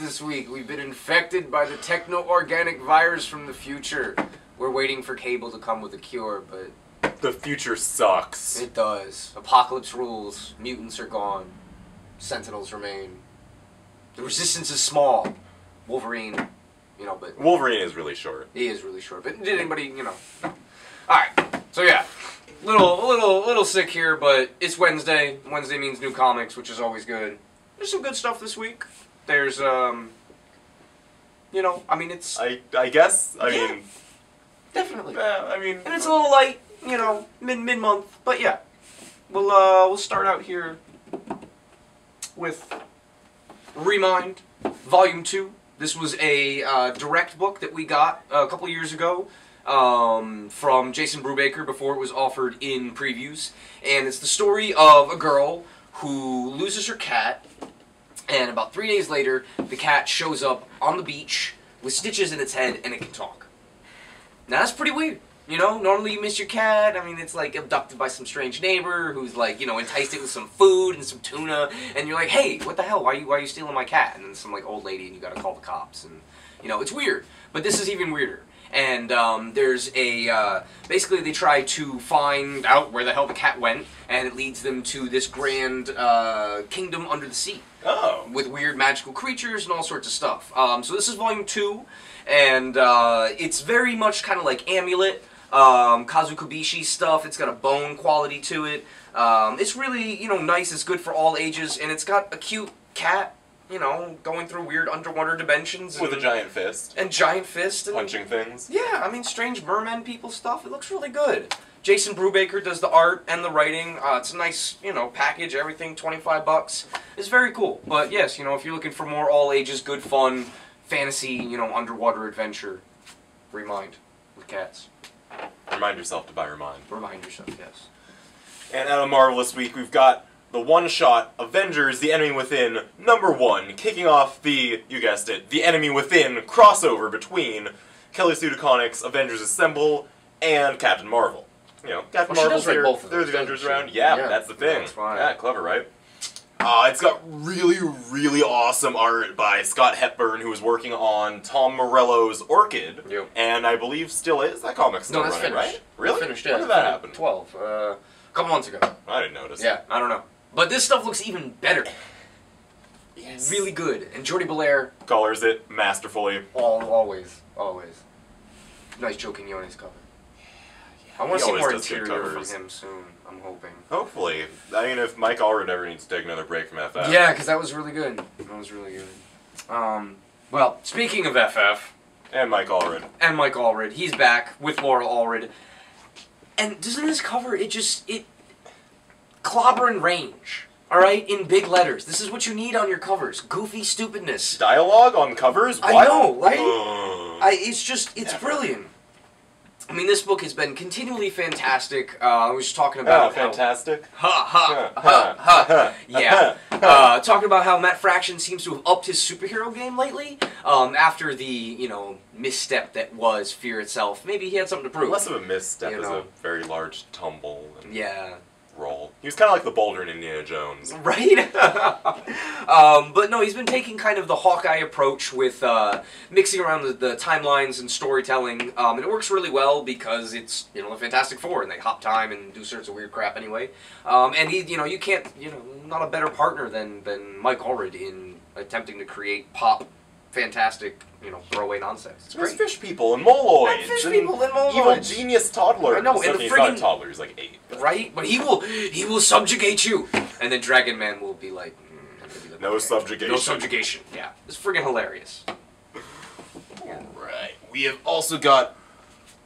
this week. We've been infected by the techno-organic virus from the future. We're waiting for Cable to come with a cure, but The future sucks. it does. Apocalypse rules. Mutants are gone. Sentinels remain. The resistance is small. Wolverine, you know, but Wolverine is really short. he is really short. But did anybody, you know? All right. So yeah, little, little, little sick here, but it's Wednesday. Wednesday means new comics, which is always good. There's some good stuff this week. There's, um, you know, I mean, it's I I guess. I Yeah. mean, definitely, eh, I mean, and it's a little light, you know, mid mid month. But yeah, we'll uh, we'll start out here with Remind, Volume Two. This was a uh, direct book that we got a couple years ago um, from Jason Brubaker before it was offered in previews, and it's the story of a girl who loses her cat, and about three days later, the cat shows up on the beach with stitches in its head, and it can talk. Now that's pretty weird. You know, normally you miss your cat. I mean, it's like abducted by some strange neighbor who's like, you know, enticed it with some food and some tuna, and you're like, hey, what the hell? Why are you why are you stealing my cat? And then some like old lady, and you got to call the cops, and you know, it's weird. But this is even weirder. And um, there's a uh, basically they try to find out where the hell the cat went, and it leads them to this grand uh, kingdom under the sea oh, with weird magical creatures and all sorts of stuff. Um, so this is volume two, and uh, it's very much kind of like Amulet, um, Kazu Kibuishi stuff. It's got a bone quality to it. Um, it's really you know nice. It's good for all ages, and it's got a cute cat. You know, going through weird underwater dimensions and, with a giant fist, and giant fist and punching things. yeah, I mean, strange merman people stuff. It looks really good. Jason Brubaker does the art and the writing. Uh, it's a nice, you know, package. Everything, twenty five bucks. It's very cool. But yes, you know, if you're looking for more all ages, good fun, fantasy, you know, underwater adventure, remind with cats. Remind yourself to buy Remind. Remind yourself, yes. And out of Marvelous week, we've got the one-shot Avengers: The Enemy Within number one, kicking off the you guessed it, the Enemy Within crossover between Kelly Sue DeConnick's Avengers Assemble and Captain Marvel. You know, Captain Well, Marvel's does here. both There's those, Avengers around. Yeah, Yeah, that's the thing. that's fine. Yeah, clever, right? Uh, it's got really, really awesome art by Scott Hepburn, who was working on Tom Morello's Orchid, Yep. and I believe still is. That comic's still no, that's running, finished. right? Really? Finished. When Yeah, did that happen? Twelve. Uh, a couple months ago. I didn't notice. Yeah, I don't know. But this stuff looks even better. Yes. Really good. And Jordie Bellaire colors it masterfully. All, always, always. Nice Joe Quinones cover. I want He to see more interior from him soon. I'm hoping. Hopefully. I mean, if Mike Allred ever needs to take another break from FF. Yeah, because that was really good. That was really good. Um, well, speaking of FF And Mike Allred. and Mike Allred, he's back with Laura Allred. And doesn't this cover it just it clobber and range? All right, in big letters. This is what you need on your covers. Goofy stupidness. Dialogue on covers? I know, right? I, it's just, it's Never. brilliant. I mean, this book has been continually fantastic. Uh, I was just talking Oh, about how- fantastic. Ha ha ha ha. Yeah. Uh, talking about how Matt Fraction seems to have upped his superhero game lately. Um, after the you know misstep that was Fear itself, maybe he had something to prove. Less of a misstep You know. a very large tumble and Yeah. Roll. He was kind of like the boulder in Indiana Jones. Right? um, but no, he's been taking kind of the Hawkeye approach with uh, mixing around the, the timelines and storytelling, um, and it works really well because it's you know the Fantastic Four and they hop time and do sorts of weird crap anyway. Um, and he, you know, you can't, you know, not a better partner than than Mike Allred in attempting to create pop, fantastic, you know, throwaway nonsense. It's There's great. fish people and moloids. And fish and people and moloids. Evil genius toddlers. I know, and Except the he's not a toddler, he's like eight. but- Right? But he will he will subjugate you. And then Dragon Man will be like mm, be No bad subjugation. No subjugation. Yeah. It's friggin' hilarious. Alright. We have also got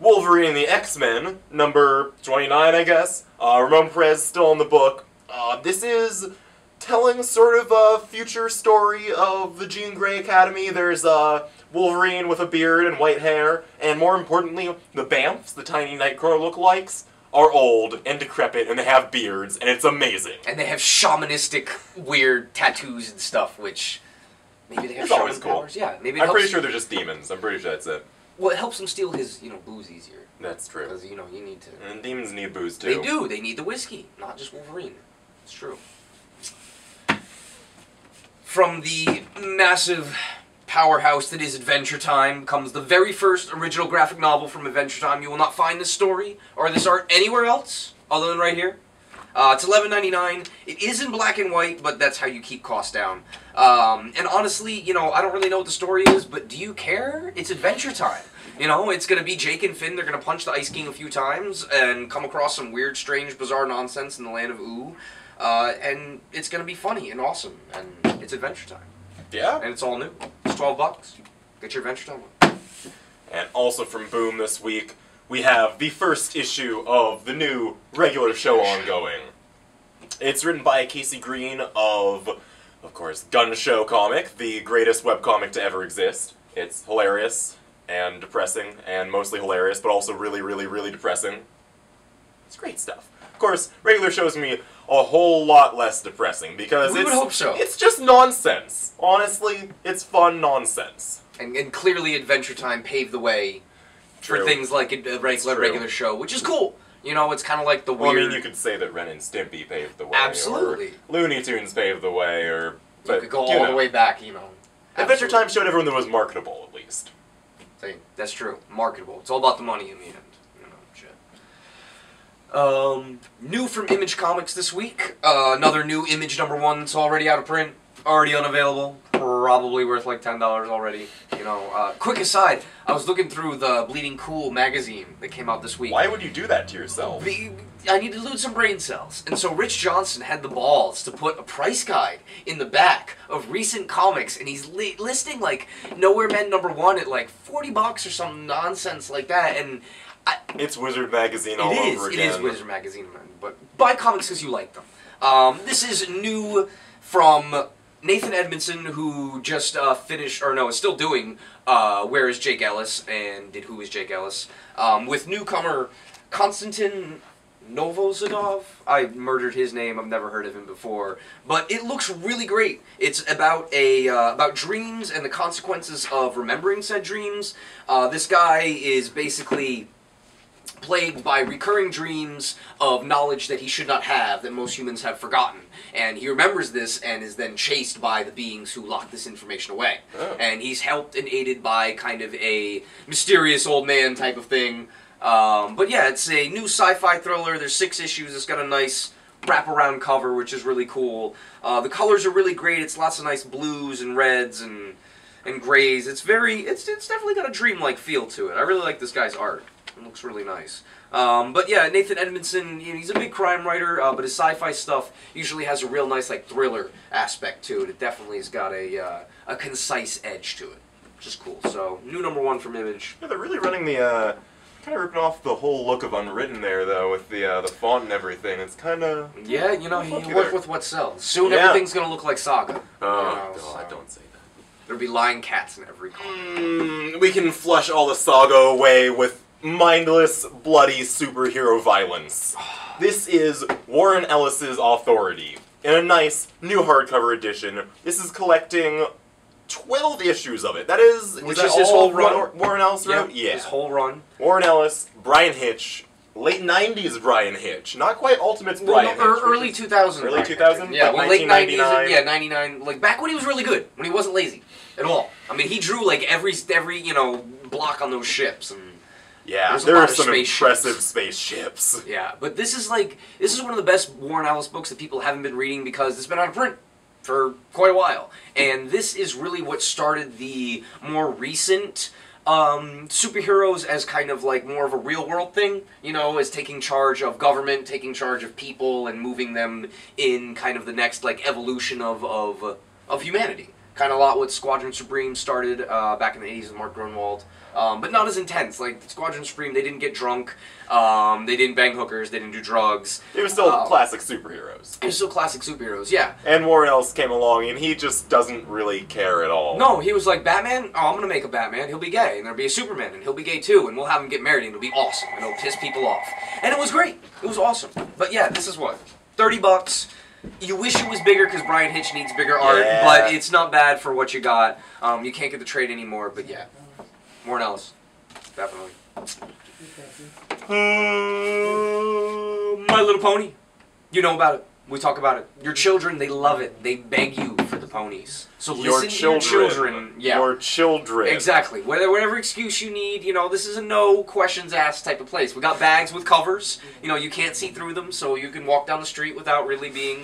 Wolverine and the X-Men, number 29, I guess. Uh, Ramon Perez still in the book. Uh, this is telling sort of a future story of the Jean Grey Academy. There's a Wolverine with a beard and white hair, and more importantly, the Bamfs, the tiny Nightcrawler lookalikes, are old and decrepit, and they have beards, and it's amazing. And they have shamanistic weird tattoos and stuff, which maybe they have It's always shaman cool. powers. Yeah, maybe I'm pretty sure they're just demons. I'm pretty sure that's it. Well, it helps them steal his, you know, booze easier That's true. because you know you need to. And demons need booze too. They do. They need the whiskey, not just Wolverine. It's true. From the massive powerhouse that is Adventure Time comes the very first original graphic novel from Adventure Time. You will not find this story or this art anywhere else other than right here. Uh, it's eleven ninety nine. It is in black and white, but that's how you keep costs down. Um, and honestly, you know, I don't really know what the story is, but do you care? It's Adventure Time. You know, it's gonna be Jake and Finn. They're gonna punch the Ice King a few times and come across some weird, strange, bizarre nonsense in the land of Ooo. Uh, and it's gonna be funny and awesome, and it's Adventure Time, Yeah. and it's all new. It's twelve bucks. Get your Adventure Time one. And also from Boom this week, we have the first issue of the new regular show ongoing. It's written by KC Green of, of course, Gunshow Comic, the greatest webcomic to ever exist. It's hilarious and depressing, and mostly hilarious, but also really, really, really depressing. It's great stuff. Of course, regular shows me a whole lot less depressing because We it's would hope so. it's just nonsense. Honestly, it's fun nonsense. And, and clearly, Adventure Time paved the way for things like a, a regular, regular show, which is cool. You know, it's kind of like the Well. I mean, you could say that Ren and Stimpy paved the way, Absolutely. or Looney Tunes paved the way, or you but could go you all know. the way back. You know, Adventure Absolutely. Time showed everyone that was marketable, at least. thing. That's true. Marketable. It's all about the money in the end. You know, shit. Um, new from Image Comics this week. Uh, another new Image number one that's already out of print, already unavailable. Probably worth like ten dollars already. You know. Uh, quick aside: I was looking through the Bleeding Cool magazine that came out this week. Why would you do that to yourself? Be- I need to lose some brain cells. And so Rich Johnston had the balls to put a price guide in the back of recent comics, and he's li- listing like Nowhere Men number one at like 40 bucks or some nonsense like that. And It's Wizard Magazine all it is, over it again. is Wizard Magazine, but buy comics because you like them. Um, this is new from Nathan Edmondson, who just uh, finished, or no, is still doing uh, Where is Jake Ellis and did Who is Jake Ellis um, with newcomer Konstantin Novosadov. I murdered his name. I've never heard of him before, but it looks really great. It's about a uh, about dreams and the consequences of remembering said dreams. Uh, this guy is basically plagued by recurring dreams of knowledge that he should not have that most humans have forgotten and he remembers this and is then chased by the beings who lock this information away Oh. and he's helped and aided by kind of a mysterious old man type of thing um, but yeah it's a new sci-fi thriller there's six issues it's got a nice wraparound cover which is really cool uh, the colors are really great it's lots of nice blues and reds and and grays. It's very, it's it's definitely got a dreamlike feel to it. I really like this guy's art. It looks really nice. Um, but yeah, Nathan Edmondson, you know, he's a big crime writer, uh, but his sci-fi stuff usually has a real nice like thriller aspect to it. It definitely has got a uh, a concise edge to it, which is cool. So new number one from Image. Yeah, they're really running the, uh, kind of ripping off the whole look of Unwritten there, though, with the, uh, the font and everything. It's kind of... Yeah, you know, you work there. with what sells. Soon Yeah. everything's gonna look like Saga. Oh, you know, God, so don't say that. There'll be lying cats in every corner. Mm, we can flush all the saga away with mindless, bloody superhero violence. This is Warren Ellis's Authority in a nice new hardcover edition. This is collecting 12 issues of it. That is, Which that is his all whole run? Warren- Warren Ellis Yeah, wrote? Yeah. His whole run. Warren Ellis, Bryan Hitch, late 90s Bryan Hitch. Not quite Ultimates Well, Bryan no, Hitch. early is- 2000. Early 2000? Yeah, Like well, late 90s. and- Yeah, 99. Like back when he was really good, when he wasn't lazy at all. I mean, he drew like every every you know block on those ships and. Yeah, There's there are some spaceships. impressive spaceships. Yeah, but this is like this is one of the best Warren Ellis books that people haven't been reading because it's been out of print for quite a while, and this is really what started the more recent um, superheroes as kind of like more of a real world thing. You know, as taking charge of government, taking charge of people, and moving them in kind of the next like evolution of of of humanity. Kind of a lot what Squadron Supreme started uh, back in the 80s with Mark Gruenwald. Um, but not as intense. Like Squadron Supreme, they didn't get drunk. Um, they didn't bang hookers. They didn't do drugs. They were still Um, classic superheroes. They're still classic superheroes. Yeah. And Warren Ellis came along, and he just doesn't really care at all. No, he was like Batman. Oh, I'm gonna make a Batman. He'll be gay, and there'll be a Superman, and he'll be gay too, and we'll have him get married, and it'll be awesome, and it'll piss people off. And it was great. It was awesome. But yeah, this is what thirty bucks. You wish it was bigger because Bryan Hitch needs bigger art, Yeah. but it's not bad for what you got. Um, you can't get the trade anymore, but yeah, Warren Ellis, definitely. Uh, My Little Pony. You know about it. We talk about it. Your children, they love it. They beg you ponies. So Your children. to your children. Yeah. Your children. Exactly. Whatever, whatever excuse you need, you know, this is a no questions asked type of place. We got bags with covers. You know, you can't see through them, so you can walk down the street without really being,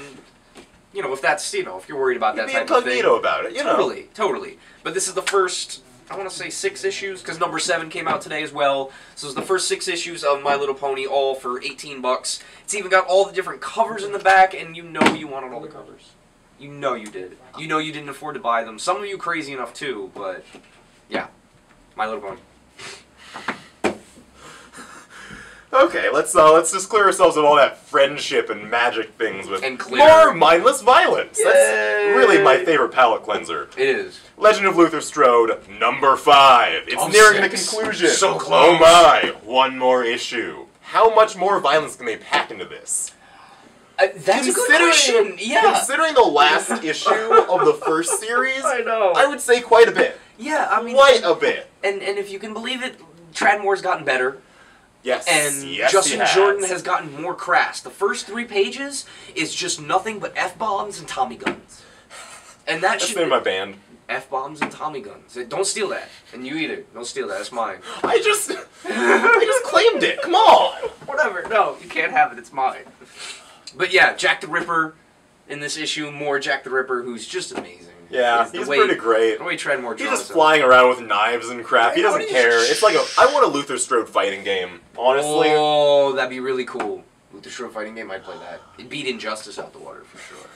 you know, if that's, you know, if you're worried about You that type of thing. about it, you know. Totally, totally. But this is the first, I want to say six issues, because number seven came out today as well. So it's the first six issues of My Little Pony, all for 18 bucks. It's even got all the different covers in the back, and you know you wanted all the covers. You know you did. You know you didn't afford to buy them. Some of you crazy enough too, but yeah. My Little Pony. Okay, let's uh, let's just clear ourselves of all that friendship and magic things with And clear. more mindless violence. That's really my favorite palate cleanser. It is. Legend of Luther Strode, number five. It's Oh, nearing the conclusion. So close. Oh my! One more issue. How much more violence can they pack into this? Uh, that's a good question. Yeah. Considering the last issue of the first series, I know. I would say quite a bit. yeah, I mean, quite a bit. and and if you can believe it, Tradd Moore's gotten better. Yes. and yes, Justin has. Jordan has gotten more crass. The first three pages is just nothing but f bombs and Tommy guns, and that should of my band. f bombs and Tommy guns. Don't steal that, and you either. Don't steal that. That's mine. I just, I just claimed it. Come on. Whatever. No, you can't have it. It's mine. But yeah, Jack the Ripper in this issue. More Jack the Ripper, who's just amazing. Yeah, It's he's way- pretty great. The way Tradd Moore He's just him. flying around with knives and crap. He doesn't care. It's like a. I want a Luther Strode fighting game. Honestly. Oh, that'd be really cool. Luther Strode fighting game, I'd play that. It'd beat Injustice out the water for sure.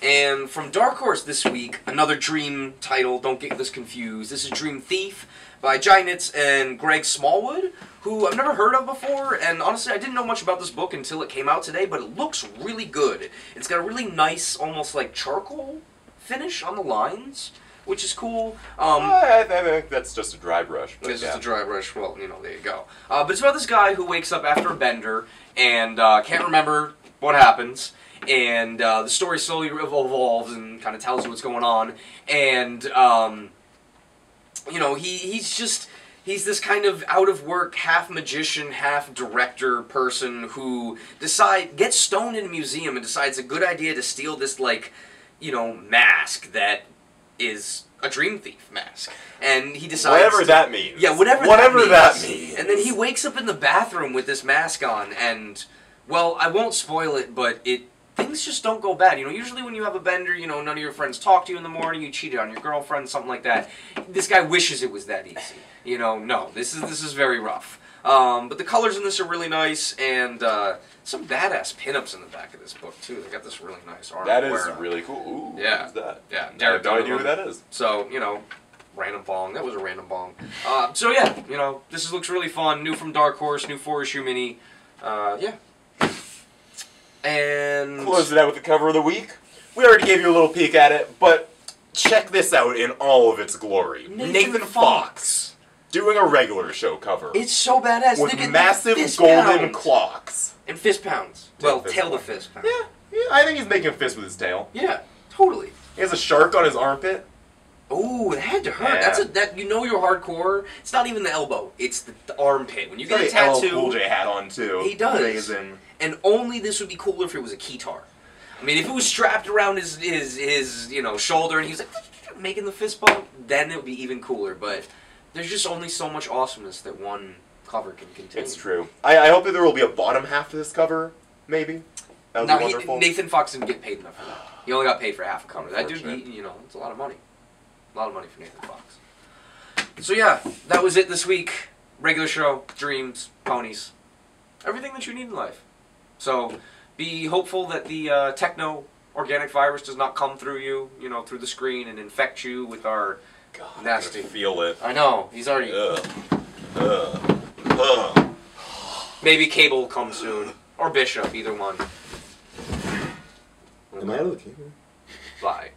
And from Dark Horse this week, another Dream title. Don't get this confused. This is Dream Thief by Jai Nitz and Greg Smallwood, who I've never heard of before. And honestly, I didn't know much about this book until it came out today. But it looks really good. It's got a really nice, almost like charcoal finish on the lines, which is cool. Um, I, I think that's just a dry brush. But it's yeah. just a dry brush. Well, you know, there you go. Uh, but it's about this guy who wakes up after a bender and uh, can't remember what happens. And uh, the story slowly evolves and kind of tells you what's going on. And, um, you know, he, he's just. He's this kind of out of work, half magician, half director person who decide gets stoned in a museum and decides a good idea to steal this like, you know, mask that is a dream thief mask. And he decides Whatever that means. yeah, whatever, Whatever that, that means. means. And then he wakes up in the bathroom with this mask on, and well, I won't spoil it, but it things just don't go bad. You know, usually when you have a bender, you know, none of your friends talk to you in the morning, you cheated on your girlfriend, something like that. This guy wishes it was that easy. You know, no, this is this is very rough. Um, but the colors in this are really nice, and uh, some badass pinups in the back of this book too. They got this really nice art. That is really cool. Ooh, Yeah. That? Yeah, I Derek have no idea who that is. So, you know, random bong. That was a random bong. Uh, so, yeah, you know, this is, looks really fun. New from Dark Horse, new four issue mini. Uh, yeah. And. Close it out with the cover of the week. We already gave you a little peek at it, but check this out in all of its glory. Nathan Fox Fox. doing a regular show cover It's so badass. with Look massive golden pounds. clocks. And fist pounds. Tail well, fist tail to fist pound. Yeah, yeah, I think he's making a fist with his tail. Yeah, totally. He has a shark on his armpit. Oh, it had to hurt. Yeah. That's a that you know you're hardcore. It's not even the elbow. It's the, the armpit. When you get a LL tattoo, Cool J hat on too. He does. Amazing. and only this would be cooler if it was a keytar. I mean, if it was strapped around his his his you know shoulder and he was like making the fist bump, then it would be even cooler. But there's just only so much awesomeness that one cover can contain. It's true. I, I hope that there will be a bottom half to this cover. Maybe that would Now be he, wonderful. Nathan Fox didn't get paid enough for that. He only got paid for half a cover. That dude, he, you know, it's a lot of money. A lot of money for Nathan Fox. So yeah, that was it this week. Regular show, dreams, ponies, everything that you need in life. So be hopeful that the uh, techno organic virus does not come through you, you know, through the screen and infect you with our. God, I Nasty. can feel it. I know he's already. Ugh. Ugh. Ugh. Maybe Cable will come soon or Bishop, either one. Am I out of the camera? Bye.